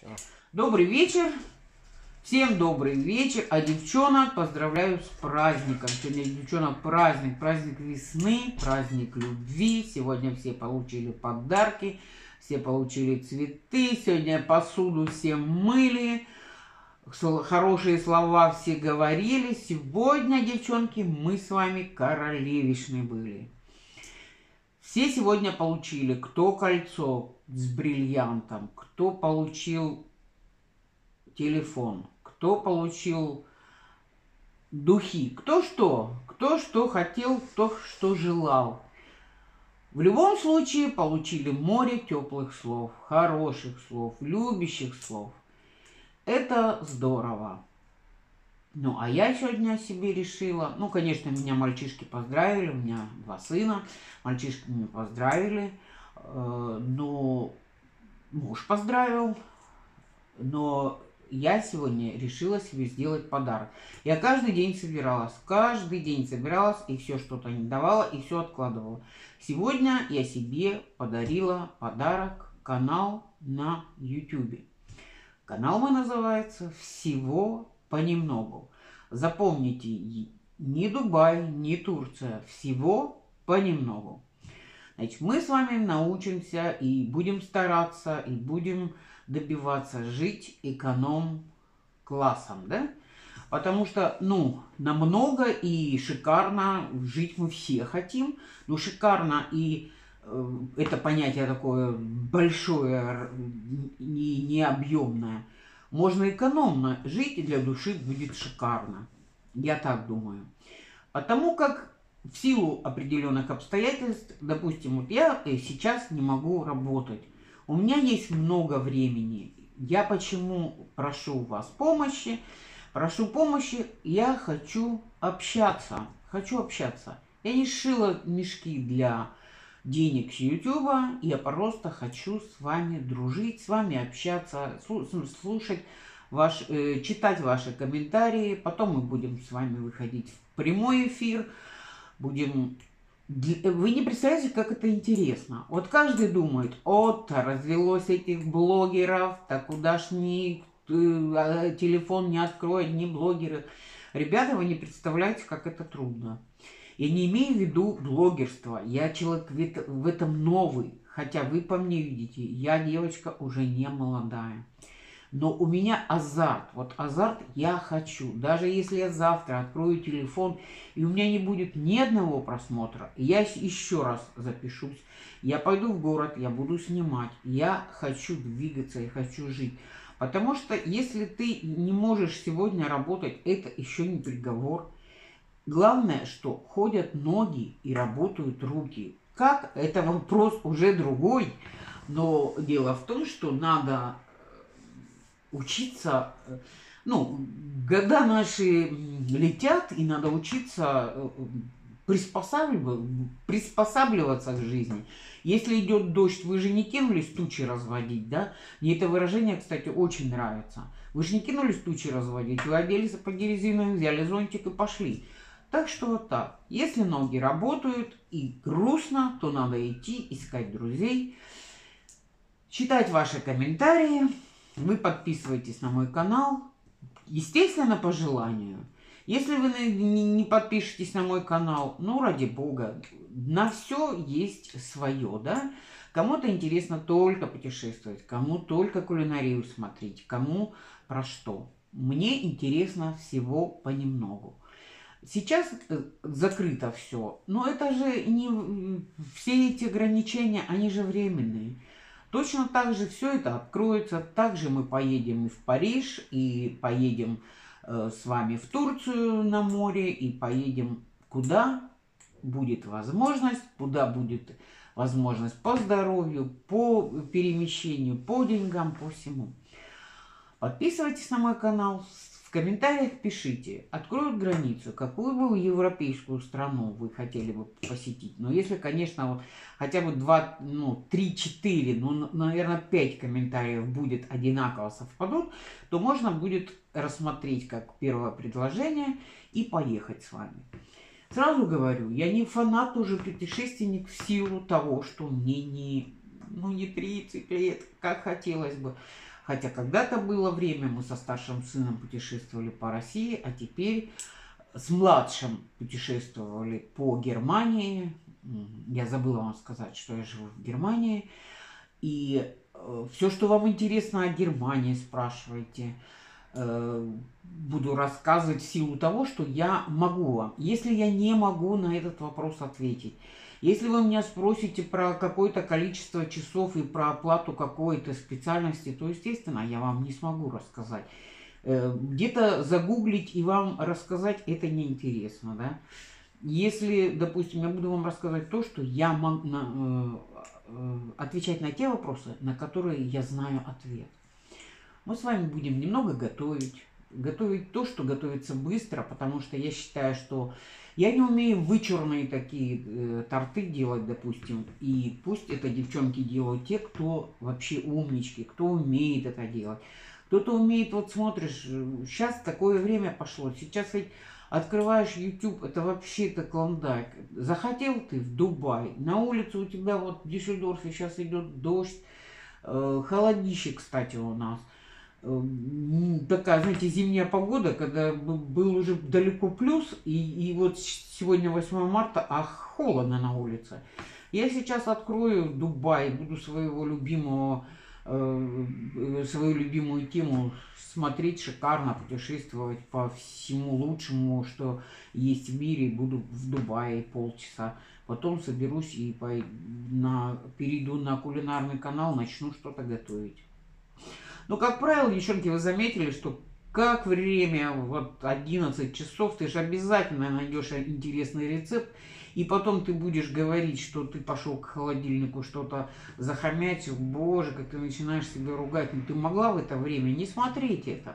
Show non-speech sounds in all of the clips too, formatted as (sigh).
Все. Добрый вечер. Всем добрый вечер. А девчонок поздравляю с праздником. Сегодня девчонок праздник. Праздник весны, праздник любви. Сегодня все получили подарки. Все получили цветы. Сегодня посуду все мыли. Хорошие слова все говорили. Сегодня, девчонки, мы с вами королевишны были. Все сегодня получили, кто кольцо с бриллиантом, кто получил телефон, кто получил духи, кто что, кто что хотел, кто что желал. В любом случае получили море теплых слов, хороших слов, любящих слов. Это здорово. Ну, а я сегодня себе решила, ну, конечно, меня мальчишки поздравили, у меня два сына, мальчишки меня поздравили, э, но муж поздравил, но я сегодня решила себе сделать подарок. Я каждый день собиралась, каждый день собиралась и все что-то не давала, и все откладывала. Сегодня я себе подарила подарок, канал на YouTube. Канал мой называется «Всего понемногу. Запомните, ни Дубай, ни Турция, всего понемногу. Значит, мы с вами научимся и будем стараться, и будем добиваться жить эконом-классом, да? Потому что, ну, намного и шикарно жить мы все хотим. Ну, шикарно и э, это понятие такое большое и необъемное – можно экономно жить, и для души будет шикарно. Я так думаю. Потому как в силу определенных обстоятельств, допустим, вот я э, сейчас не могу работать. У меня есть много времени. Я почему прошу вас помощи? Прошу помощи, я хочу общаться. Хочу общаться. Я не шила мешки для денег с Ютуба. Я просто хочу с вами дружить, с вами общаться, слушать, ваш, э, читать ваши комментарии. Потом мы будем с вами выходить в прямой эфир. Будем... Вы не представляете, как это интересно. Вот каждый думает, вот, развелось этих блогеров, так куда ж ни э, а, телефон не откроет, ни блогеры. Ребята, вы не представляете, как это трудно. Я не имею в виду блогерство. Я человек в этом новый. Хотя вы по мне видите, я девочка уже не молодая. Но у меня азарт. Вот азарт я хочу. Даже если я завтра открою телефон, и у меня не будет ни одного просмотра, я еще раз запишусь. Я пойду в город, я буду снимать. Я хочу двигаться, я хочу жить. Потому что если ты не можешь сегодня работать, это еще не приговор. Главное, что ходят ноги и работают руки. Как? Это вопрос уже другой. Но дело в том, что надо э, учиться, э, ну, года наши летят, и надо учиться э, приспосабливаться, приспосабливаться к жизни. Если идет дождь, вы же не кинулись тучи разводить, да? Мне это выражение, кстати, очень нравится. Вы же не кинулись тучи разводить, вы одели сапоги резиновые, взяли зонтик и пошли. Так что вот так. Если ноги работают и грустно, то надо идти искать друзей, читать ваши комментарии. Вы подписывайтесь на мой канал. Естественно, по желанию. Если вы не подпишетесь на мой канал, ну, ради бога, на все есть свое, да? Кому-то интересно только путешествовать, кому только кулинарию смотреть, кому про что. Мне интересно всего понемногу. Сейчас закрыто все, но это же не все эти ограничения, они же временные. Точно так же все это откроется, также мы поедем и в Париж, и поедем э, с вами в Турцию на море, и поедем куда будет возможность, куда будет возможность по здоровью, по перемещению, по деньгам, по всему. Подписывайтесь на мой канал, в комментариях пишите, откроют границу, какую бы европейскую страну вы хотели бы посетить. Но если, конечно, вот хотя бы 2, ну, 3-4, ну, наверное, 5 комментариев будет одинаково совпадут, то можно будет рассмотреть как первое предложение и поехать с вами. Сразу говорю, я не фанат уже путешественник в силу того, что мне не, ну, не 30 лет, как хотелось бы. Хотя когда-то было время, мы со старшим сыном путешествовали по России, а теперь с младшим путешествовали по Германии. Я забыла вам сказать, что я живу в Германии. И э, все, что вам интересно о Германии, спрашивайте. Э, буду рассказывать в силу того, что я могу вам. Если я не могу на этот вопрос ответить, если вы меня спросите про какое-то количество часов и про оплату какой-то специальности, то, естественно, я вам не смогу рассказать. Э, где-то загуглить и вам рассказать это неинтересно, да. Если, допустим, я буду вам рассказать то, что я могу на, э, отвечать на те вопросы, на которые я знаю ответ. Мы с вами будем немного готовить. Готовить то, что готовится быстро, потому что я считаю, что я не умею вычурные такие э, торты делать, допустим. И пусть это девчонки делают те, кто вообще умнички, кто умеет это делать. Кто-то умеет, вот смотришь, сейчас такое время пошло. Сейчас ведь открываешь YouTube, это вообще это клондайк. Захотел ты в Дубай, на улице у тебя вот в Дюссельдорфе сейчас идет дождь, э, холодище, кстати, у нас – такая, знаете, зимняя погода, когда был уже далеко плюс, и, и вот сегодня 8 марта, а холодно на улице. Я сейчас открою Дубай, буду своего любимого, э, свою любимую тему смотреть шикарно, путешествовать по всему лучшему, что есть в мире. Буду в Дубае полчаса. Потом соберусь и по, на, перейду на кулинарный канал, начну что-то готовить. Но, как правило, девчонки, вы заметили, что как время, вот 11 часов, ты же обязательно найдешь интересный рецепт, и потом ты будешь говорить, что ты пошел к холодильнику что-то захомять, боже, как ты начинаешь себя ругать, ну ты могла в это время не смотреть это.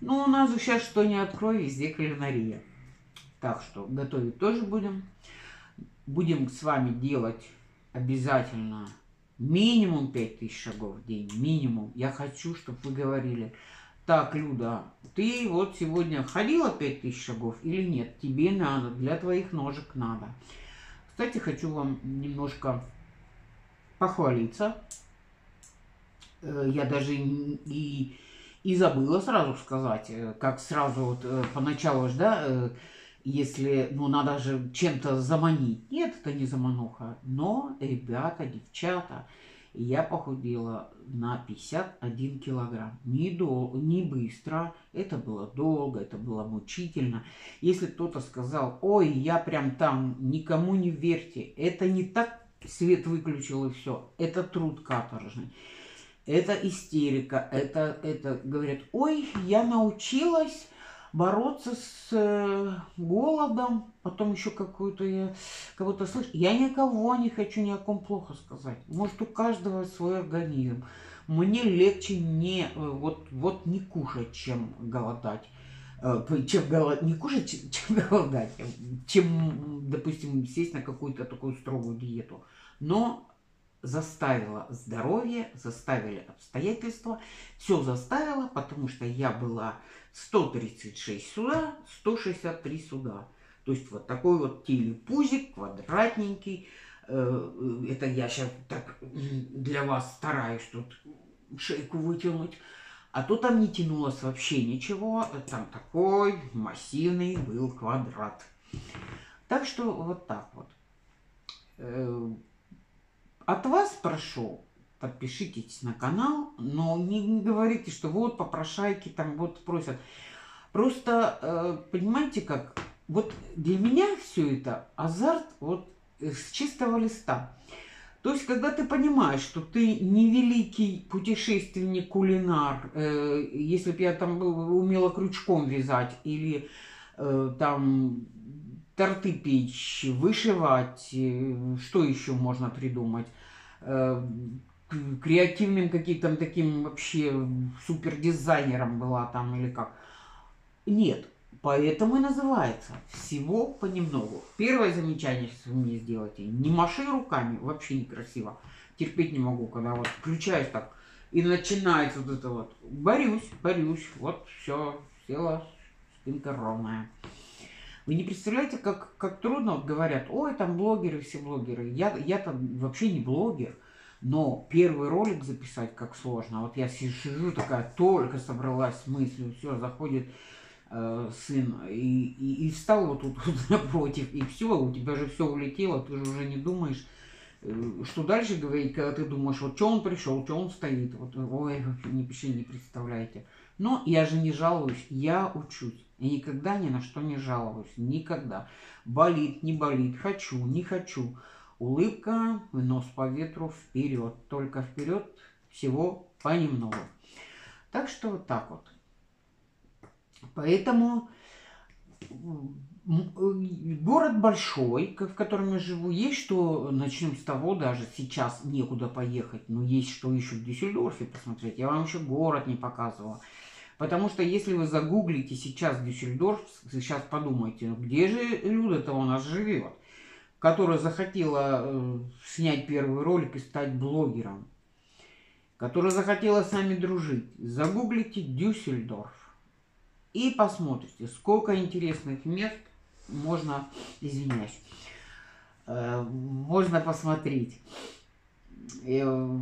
Ну, у нас же сейчас что не открой, везде кулинария. Так что готовить тоже будем. Будем с вами делать обязательно Минимум 5000 шагов в день, минимум. Я хочу, чтобы вы говорили, так, Люда, ты вот сегодня ходила 5000 шагов или нет? Тебе надо, для твоих ножек надо. Кстати, хочу вам немножко похвалиться. Э, я даже и, и забыла сразу сказать, э, как сразу вот э, поначалу, да, если, ну, надо же чем-то заманить. Нет, это не замануха. Но, ребята, девчата, я похудела на 51 килограмм. Не, дол не быстро, это было долго, это было мучительно. Если кто-то сказал, ой, я прям там, никому не верьте, это не так свет выключил и все. Это труд каторжный. Это истерика, это, это говорят, ой, я научилась бороться с э, голодом, потом еще какую-то я кого-то слышу. Я никого не хочу ни о ком плохо сказать. Может, у каждого свой организм. Мне легче не, э, вот, вот не кушать, чем голодать. Э, чем голод... Не кушать, чем, чем голодать. Чем, допустим, сесть на какую-то такую строгую диету. Но заставило здоровье, заставили обстоятельства. Все заставило, потому что я была 136 сюда, 163 сюда. То есть вот такой вот телепузик, квадратненький. Э, это я сейчас так для вас стараюсь тут шейку вытянуть. А то там не тянулось вообще ничего. Там такой массивный был квадрат. Так что вот так вот. Э, от вас прошу, подпишитесь на канал, но не, не говорите, что вот попрошайки там вот просят. Просто э, понимаете как, вот для меня все это азарт вот с чистого листа. То есть, когда ты понимаешь, что ты не великий путешественник, кулинар, э, если бы я там умела крючком вязать или э, там торты печь, вышивать, э, что еще можно придумать, э, креативным каким-то таким вообще супер дизайнером была там или как. Нет, поэтому и называется всего понемногу. Первое замечание, что вы мне сделаете, не маши руками, вообще некрасиво. Терпеть не могу, когда вот включаюсь так, и начинается вот это вот. Борюсь, борюсь, вот все, села спинка ровная. Вы не представляете, как, как трудно вот говорят, ой, там блогеры, все блогеры. Я, я там вообще не блогер. Но первый ролик записать как сложно. Вот я сижу такая, только собралась с мыслью, все, заходит э, сын и, и, и встал вот тут вот (laughs) напротив, и все, у тебя же все улетело, ты же уже не думаешь, что дальше говорить, когда ты думаешь, вот что он пришел, что он стоит, вот, ой, не, вообще не представляете. Но я же не жалуюсь, я учусь. Я никогда ни на что не жалуюсь, никогда. Болит, не болит, хочу, не хочу. Улыбка, нос по ветру, вперед. Только вперед, всего понемногу. Так что вот так вот. Поэтому город большой, в котором я живу, есть что, начнем с того, даже сейчас некуда поехать, но есть что еще в Дюссельдорфе посмотреть. Я вам еще город не показывала. Потому что если вы загуглите сейчас Дюссельдорф, сейчас подумайте, где же Люда-то у нас живет? которая захотела э, снять первый ролик и стать блогером, которая захотела с нами дружить, загуглите Дюссельдорф и посмотрите, сколько интересных мест можно, извиняюсь, э, можно посмотреть. Э,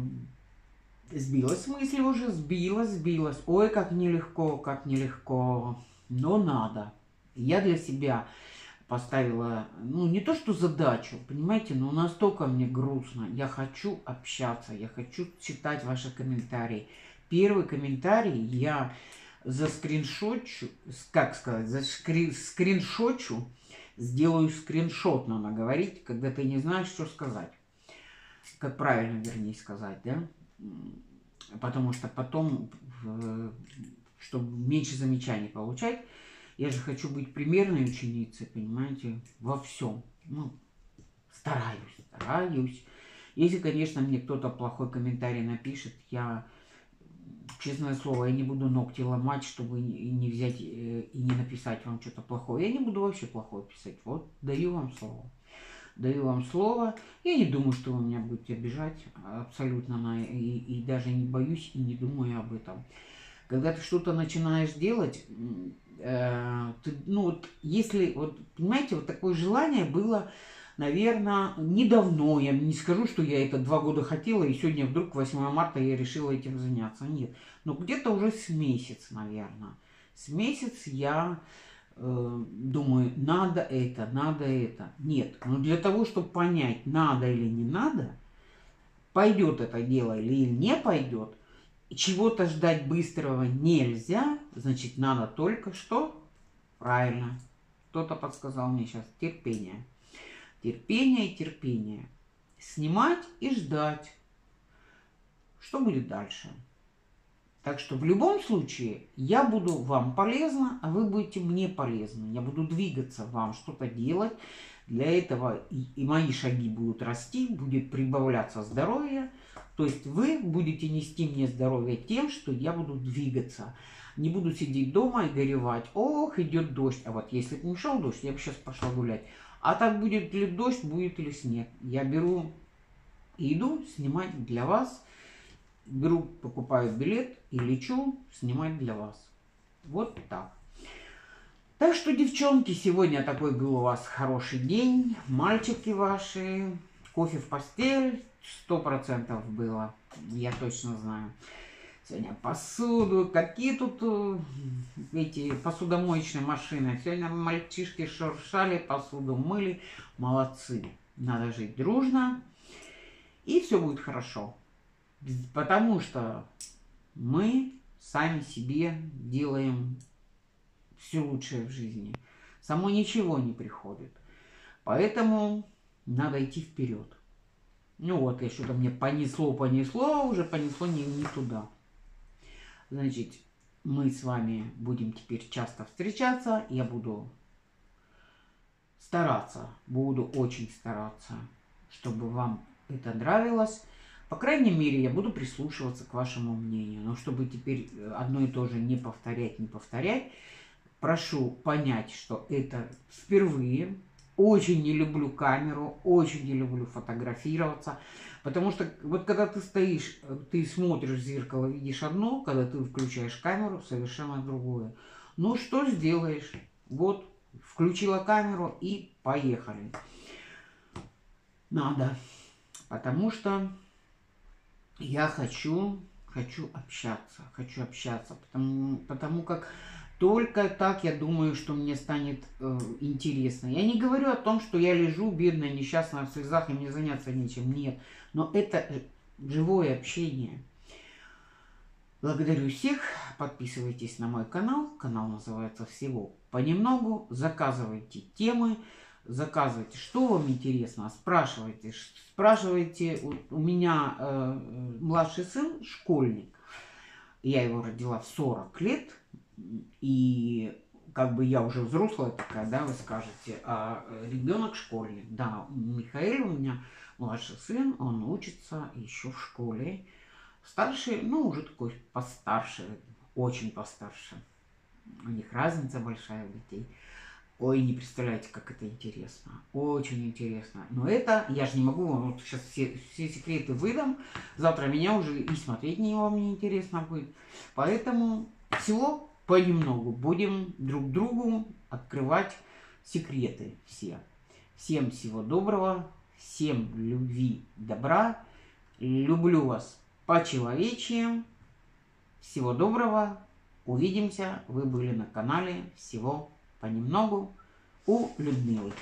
сбилась мысль уже, сбилась, сбилась. Ой, как нелегко, как нелегко, но надо. Я для себя поставила, ну, не то что задачу, понимаете, но настолько мне грустно. Я хочу общаться, я хочу читать ваши комментарии. Первый комментарий я за скриншотчу, как сказать, за скриншотчу, сделаю скриншот, надо говорить, когда ты не знаешь, что сказать. Как правильно, вернее, сказать, да? Потому что потом, чтобы меньше замечаний получать, я же хочу быть примерной ученицей, понимаете, во всем. Ну, стараюсь, стараюсь. Если, конечно, мне кто-то плохой комментарий напишет, я, честное слово, я не буду ногти ломать, чтобы не взять э, и не написать вам что-то плохое. Я не буду вообще плохое писать. Вот, даю вам слово. Даю вам слово. Я не думаю, что вы меня будете обижать абсолютно. И, и даже не боюсь и не думаю об этом. Когда ты что-то начинаешь делать, Э, ты, ну вот если, вот понимаете, вот такое желание было, наверное, недавно. Я не скажу, что я это два года хотела, и сегодня вдруг 8 марта я решила этим заняться. Нет. Но где-то уже с месяц, наверное. С месяц я э, думаю, надо это, надо это. Нет. Но для того, чтобы понять, надо или не надо, пойдет это дело или не пойдет, чего-то ждать быстрого нельзя, значит, надо только что? Правильно. Кто-то подсказал мне сейчас. Терпение. Терпение и терпение. Снимать и ждать. Что будет дальше? Так что в любом случае я буду вам полезна, а вы будете мне полезны. Я буду двигаться вам, что-то делать. Для этого и, и мои шаги будут расти, будет прибавляться здоровье. То есть вы будете нести мне здоровье тем, что я буду двигаться. Не буду сидеть дома и горевать. Ох, идет дождь. А вот если бы не шел дождь, я бы сейчас пошла гулять. А так будет ли дождь, будет ли снег. Я беру и иду снимать для вас. Беру, покупаю билет и лечу снимать для вас. Вот так. Так что, девчонки, сегодня такой был у вас хороший день. Мальчики ваши, кофе в постель, сто процентов было, я точно знаю. Сегодня посуду, какие тут э, эти посудомоечные машины. Сегодня мальчишки шуршали, посуду мыли. Молодцы. Надо жить дружно, и все будет хорошо. Потому что мы сами себе делаем все лучшее в жизни. Само ничего не приходит. Поэтому надо идти вперед. Ну вот, я что-то мне понесло, понесло, уже понесло не, не туда. Значит, мы с вами будем теперь часто встречаться. Я буду стараться, буду очень стараться, чтобы вам это нравилось. По крайней мере, я буду прислушиваться к вашему мнению. Но чтобы теперь одно и то же не повторять, не повторять, прошу понять, что это впервые очень не люблю камеру, очень не люблю фотографироваться. Потому что вот когда ты стоишь, ты смотришь в зеркало, видишь одно, когда ты включаешь камеру, совершенно другое. Ну что сделаешь? Вот, включила камеру и поехали. Надо. Потому что я хочу, хочу общаться, хочу общаться, потому, потому как только так я думаю, что мне станет э, интересно. Я не говорю о том, что я лежу бедная, несчастная в слезах и мне заняться нечем. Нет. Но это живое общение. Благодарю всех. Подписывайтесь на мой канал. Канал называется «Всего понемногу». Заказывайте темы. Заказывайте, что вам интересно, спрашивайте. Спрашивайте. У меня э, младший сын школьник. Я его родила в 40 лет. И как бы я уже взрослая такая, да, вы скажете, а ребенок школьник. Да, Михаил у меня младший сын, он учится еще в школе. Старший, ну, уже такой постарше, очень постарше. У них разница большая у детей. Ой, не представляете, как это интересно. Очень интересно. Но это, я же не могу вот сейчас все, все секреты выдам. Завтра меня уже и смотреть на него мне интересно будет. Поэтому всего понемногу будем друг другу открывать секреты все. Всем всего доброго, всем любви, добра. Люблю вас по-человечьи. Всего доброго. Увидимся. Вы были на канале Всего понемногу у Людмилы.